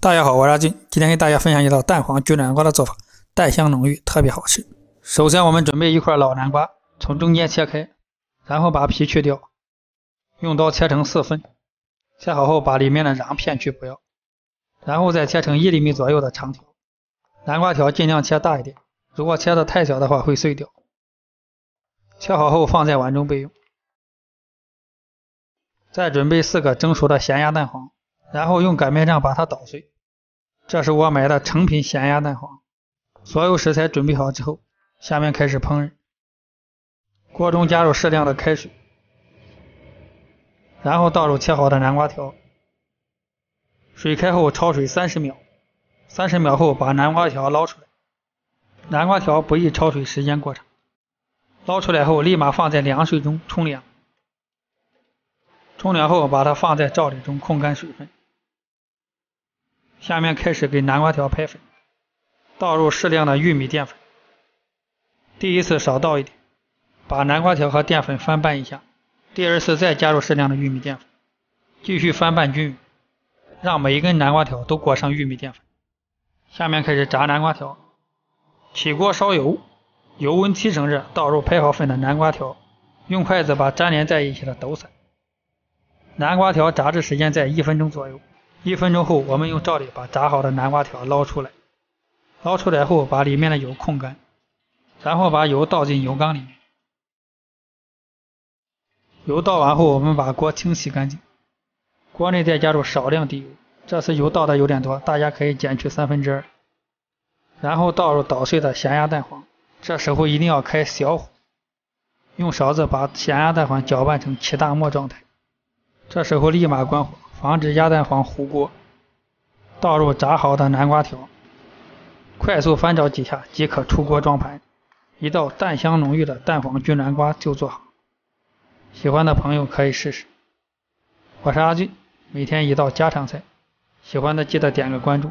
大家好，我是阿俊，今天给大家分享一道蛋黄焗南瓜的做法，蛋香浓郁，特别好吃。首先，我们准备一块老南瓜，从中间切开，然后把皮去掉，用刀切成四份。切好后，把里面的瓤片去不要，然后再切成一厘米左右的长条。南瓜条尽量切大一点，如果切的太小的话会碎掉。切好后放在碗中备用。再准备四个蒸熟的咸鸭蛋黄。然后用擀面杖把它捣碎。这是我买的成品咸鸭蛋黄。所有食材准备好之后，下面开始烹饪。锅中加入适量的开水，然后倒入切好的南瓜条。水开后焯水三十秒，三十秒后把南瓜条捞出来。南瓜条不宜焯水时间过长。捞出来后立马放在凉水中冲凉。冲凉后把它放在罩里中控干水分。下面开始给南瓜条拍粉，倒入适量的玉米淀粉，第一次少倒一点，把南瓜条和淀粉翻拌一下，第二次再加入适量的玉米淀粉，继续翻拌均匀，让每一根南瓜条都裹上玉米淀粉。下面开始炸南瓜条，起锅烧油，油温七成热，倒入拍好粉的南瓜条，用筷子把粘连在一起的抖散。南瓜条炸制时间在一分钟左右。一分钟后，我们用罩里把炸好的南瓜条捞出来。捞出来后，把里面的油控干，然后把油倒进油缸里面。油倒完后，我们把锅清洗干净，锅内再加入少量底油。这次油倒的有点多，大家可以减去三分之二。然后倒入捣碎的咸鸭蛋黄，这时候一定要开小火，用勺子把咸鸭蛋黄搅拌成起大沫状态。这时候立马关火。防止鸭蛋黄糊锅，倒入炸好的南瓜条，快速翻炒几下即可出锅装盘。一道蛋香浓郁的蛋黄焗南瓜就做好，喜欢的朋友可以试试。我是阿俊，每天一道家常菜，喜欢的记得点个关注。